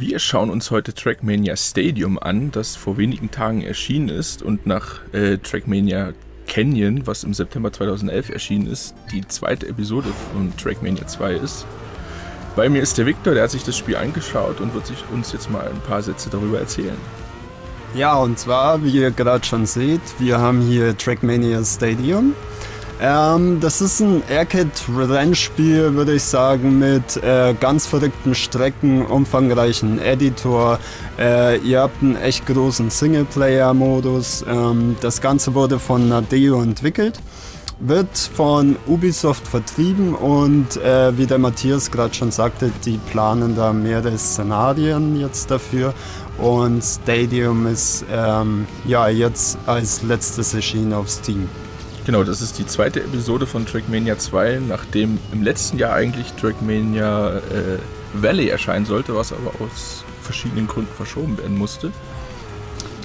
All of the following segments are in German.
Wir schauen uns heute Trackmania Stadium an, das vor wenigen Tagen erschienen ist und nach äh, Trackmania Canyon, was im September 2011 erschienen ist, die zweite Episode von Trackmania 2 ist. Bei mir ist der Victor, der hat sich das Spiel angeschaut und wird sich uns jetzt mal ein paar Sätze darüber erzählen. Ja, und zwar, wie ihr gerade schon seht, wir haben hier Trackmania Stadium. Ähm, das ist ein Arcade-Rennspiel, würde ich sagen, mit äh, ganz verrückten Strecken, umfangreichen Editor. Äh, ihr habt einen echt großen Singleplayer-Modus. Ähm, das Ganze wurde von Nadeo entwickelt, wird von Ubisoft vertrieben und äh, wie der Matthias gerade schon sagte, die planen da mehrere Szenarien jetzt dafür. Und Stadium ist ähm, ja jetzt als letztes erschienen auf Steam. Genau, das ist die zweite Episode von Trackmania 2, nachdem im letzten Jahr eigentlich Trackmania äh, Valley erscheinen sollte, was aber aus verschiedenen Gründen verschoben werden musste.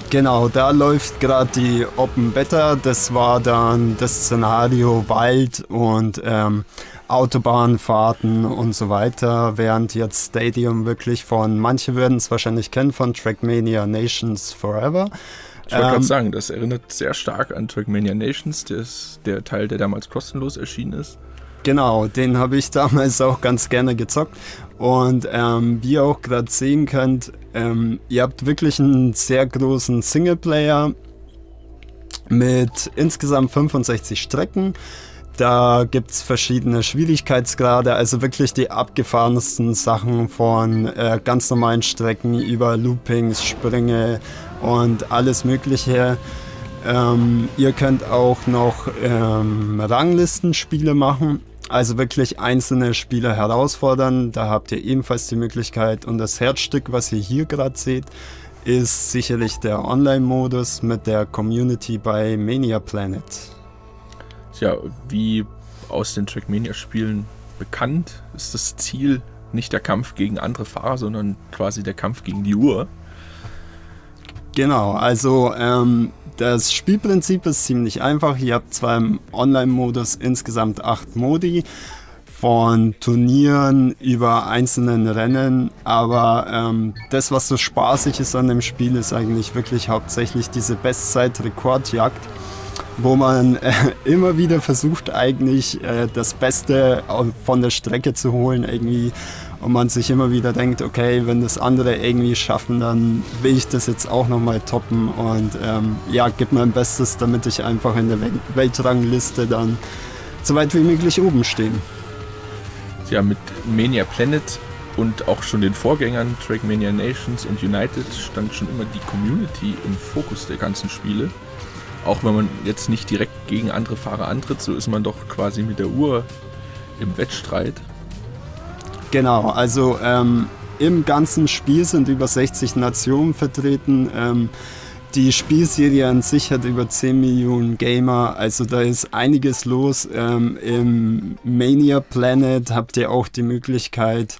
Genau, da läuft gerade die Open Beta. Das war dann das Szenario Wald und ähm, Autobahnfahrten und so weiter, während jetzt Stadium wirklich von, manche würden es wahrscheinlich kennen, von Trackmania Nations Forever. Ich wollte ähm, gerade sagen, das erinnert sehr stark an Trackmania Nations, das, der Teil, der damals kostenlos erschienen ist. Genau, den habe ich damals auch ganz gerne gezockt. Und ähm, wie ihr auch gerade sehen könnt, ähm, ihr habt wirklich einen sehr großen Singleplayer mit insgesamt 65 Strecken. Da gibt es verschiedene Schwierigkeitsgrade, also wirklich die abgefahrensten Sachen von äh, ganz normalen Strecken über Loopings, Sprünge und alles Mögliche. Ähm, ihr könnt auch noch ähm, Ranglistenspiele machen, also wirklich einzelne Spieler herausfordern. Da habt ihr ebenfalls die Möglichkeit. Und das Herzstück, was ihr hier gerade seht, ist sicherlich der Online-Modus mit der Community bei Mania Planet ja, wie aus den Trackmania-Spielen bekannt, ist das Ziel nicht der Kampf gegen andere Fahrer, sondern quasi der Kampf gegen die Uhr. Genau, also ähm, das Spielprinzip ist ziemlich einfach. Ihr habt zwar im Online-Modus insgesamt acht Modi von Turnieren über einzelnen Rennen, aber ähm, das, was so spaßig ist an dem Spiel, ist eigentlich wirklich hauptsächlich diese Bestzeit-Rekordjagd wo man äh, immer wieder versucht, eigentlich äh, das Beste von der Strecke zu holen, irgendwie. Und man sich immer wieder denkt, okay, wenn das andere irgendwie schaffen, dann will ich das jetzt auch nochmal toppen und ähm, ja, gib mein Bestes, damit ich einfach in der Weltrangliste dann so weit wie möglich oben stehe. Ja, mit Mania Planet und auch schon den Vorgängern Trackmania Nations und United stand schon immer die Community im Fokus der ganzen Spiele auch wenn man jetzt nicht direkt gegen andere Fahrer antritt, so ist man doch quasi mit der Uhr im Wettstreit. Genau, also ähm, im ganzen Spiel sind über 60 Nationen vertreten. Ähm, die Spielserie an sich hat über 10 Millionen Gamer, also da ist einiges los. Ähm, Im Mania Planet habt ihr auch die Möglichkeit,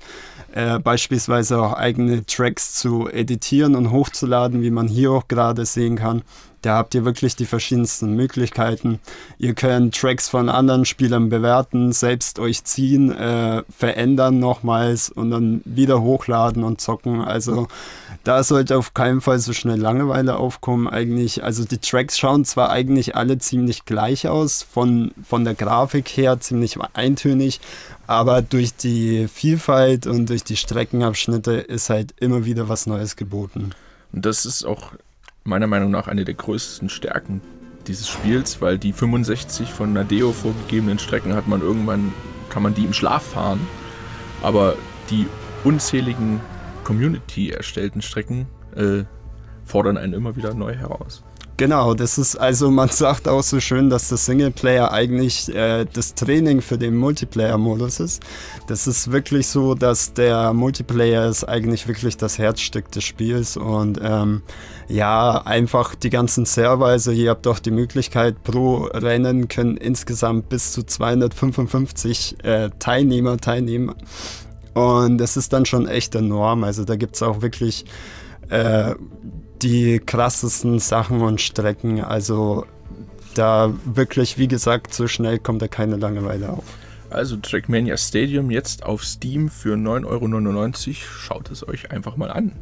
äh, beispielsweise auch eigene Tracks zu editieren und hochzuladen, wie man hier auch gerade sehen kann. Da habt ihr wirklich die verschiedensten Möglichkeiten. Ihr könnt Tracks von anderen Spielern bewerten, selbst euch ziehen, äh, verändern nochmals und dann wieder hochladen und zocken. Also da sollte auf keinen Fall so schnell Langeweile aufkommen. Eigentlich, also die Tracks schauen zwar eigentlich alle ziemlich gleich aus, von, von der Grafik her ziemlich eintönig, aber durch die Vielfalt und durch die Streckenabschnitte ist halt immer wieder was Neues geboten. Das ist auch meiner Meinung nach eine der größten Stärken dieses Spiels, weil die 65 von Nadeo vorgegebenen Strecken hat man irgendwann, kann man die im Schlaf fahren, aber die unzähligen Community erstellten Strecken äh, fordern einen immer wieder neu heraus. Genau, das ist also, man sagt auch so schön, dass der Singleplayer eigentlich äh, das Training für den Multiplayer-Modus ist. Das ist wirklich so, dass der Multiplayer ist eigentlich wirklich das Herzstück des Spiels und ähm, ja, einfach die ganzen Server, also ihr habt auch die Möglichkeit, pro Rennen können insgesamt bis zu 255 äh, Teilnehmer teilnehmen und das ist dann schon echt enorm. Also da gibt es auch wirklich äh, die krassesten Sachen und Strecken. Also da wirklich, wie gesagt, so schnell kommt da keine Langeweile auf. Also Trackmania Stadium jetzt auf Steam für 9,99 Euro. Schaut es euch einfach mal an.